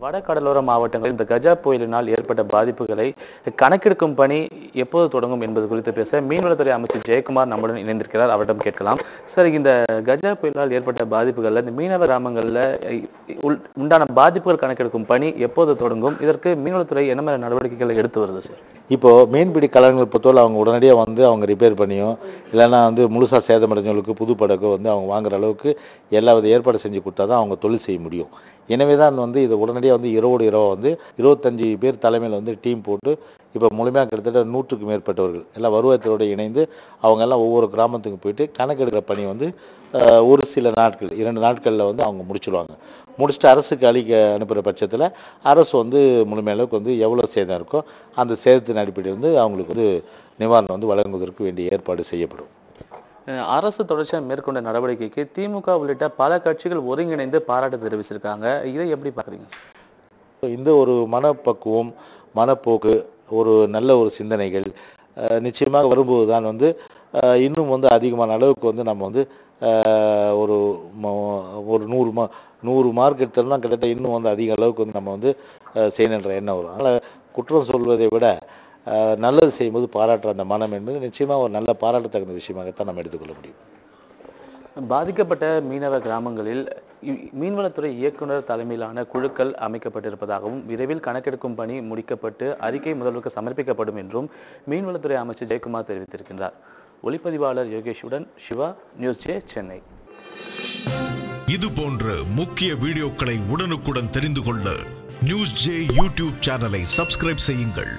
வட கடலோர மாவட்டங்களில் இந்த கஜா புயலினால் ஏற்பட்ட பாதிப்புகளை கணக்கெடுக்கும் பணி எப்போது தொடங்கும் என்பது குறித்து பேச மீன்வளத்துறை அமைச்சர் ஜெயக்குமார் நம்முடன் இணைந்திருக்கிறார். அவரிடம் கேட்கலாம். சார் இந்த கஜா புயலால் ஏற்பட்ட பாதிப்புகளில் இந்த மீனவ கிராமங்களில் உள்- உண்டான பாதிப்புகள் கணக்கெடுக்கும் பணி எப்போது தொடங்கும்? இதற்கு மீன்வளத்துறை என்ன மாதிரி நடவடிக்கைகளை எடுத்து வருது சார்? இப்போது மீன்பிடி கலன்கள் பொறுத்தவரை அவங்க உடனடியாக வந்து அவங்க ரிப்பேர் பண்ணியோ இல்லைன்னா வந்து முழுசாக சேதமடைஞ்சவங்களுக்கு புது படகு வந்து அவங்க வாங்குற அளவுக்கு எல்லா வித ஏற்பாடு செஞ்சு கொடுத்தா தான் அவங்க தொழில் செய்ய முடியும். எனவே தான் வந்து இது உடனடியாக வந்து இரவோடு இரவு வந்து இருபத்தஞ்சி பேர் தலைமையில் வந்து டீம் போட்டு இப்போ முழுமையாக கிட்டத்தட்ட நூற்றுக்கு மேற்பட்டவர்கள் எல்லாம் வருவாயத்தோடு இணைந்து அவங்க எல்லாம் ஒவ்வொரு கிராமத்துக்கு போயிட்டு கணக்கெடுக்கிற பணி வந்து ஒரு சில நாட்கள் இரண்டு நாட்களில் வந்து அவங்க முடிச்சிடுவாங்க முடிச்சுட்டு அரசுக்கு அளிக்க அனுப்புகிற பட்சத்தில் அரசு வந்து முழுமைய அளவுக்கு வந்து எவ்வளோ சேதம் இருக்கோ அந்த சேதத்தின் அடிப்படையில் வந்து அவங்களுக்கு வந்து நிவாரணம் வந்து வழங்குவதற்கு வேண்டிய ஏற்பாடு செய்யப்படும். அரசு தொடர்ச்சியாக மேற்கொண்ட நடவடிக்கைக்கு திமுக உள்ளிட்ட பல கட்சிகள் ஒருங்கிணைந்து பாராட்டு தெரிவிச்சிருக்காங்க. இதை எப்படி பார்க்குறீங்க? இந்த ஒரு மனப்பக்குவம் மனப்போக்கு ஒரு நல்ல ஒரு சிந்தனைகள் நிச்சயமாக வரும்போது தான் வந்து இன்னும் வந்து அதிகமான அளவுக்கு வந்து நம்ம வந்து ஒரு ஒரு நூறு மா நூறு மார்க் எடுத்தோம்னா கிட்டத்தட்ட இன்னும் வந்து அதிக அளவுக்கு வந்து நம்ம வந்து செய்யணுன்ற எண்ணம் வரும். அதனால் குற்றம் சொல்வதை விட நல்லது செய்யும்போது பாராட்டுற அந்த மனம் என்பது நிச்சயமாக ஒரு நல்ல பாராட்டத்தகுந்த விஷயமாகத்தான் நம்ம எடுத்துக்கொள்ள முடியும். பாதிக்கப்பட்ட மீனவ கிராமங்களில் மீன்வளத்துறை இயக்குனர் தலைமையிலான குழுக்கள் அமைக்கப்பட்டிருப்பதாகவும் விரைவில் கணக்கெடுக்கும் பணி முடிக்கப்பட்டு அறிக்கை முதல்வருக்கு சமர்ப்பிக்கப்படும் என்றும் மீன்வளத்துறை அமைச்சர் ஜெயக்குமார் தெரிவித்திருக்கின்றார். ஒளிப்பதிவாளர் யோகேஷுடன் சிவா நியூஸ் ஜே சென்னை. இது போன்ற முக்கிய வீடியோக்களை உடனுக்குடன் தெரிந்து கொள்ள நியூஸ் ஜே யூடியூப் சேனலை சப்ஸ்கிரைப் செய்யுங்கள்.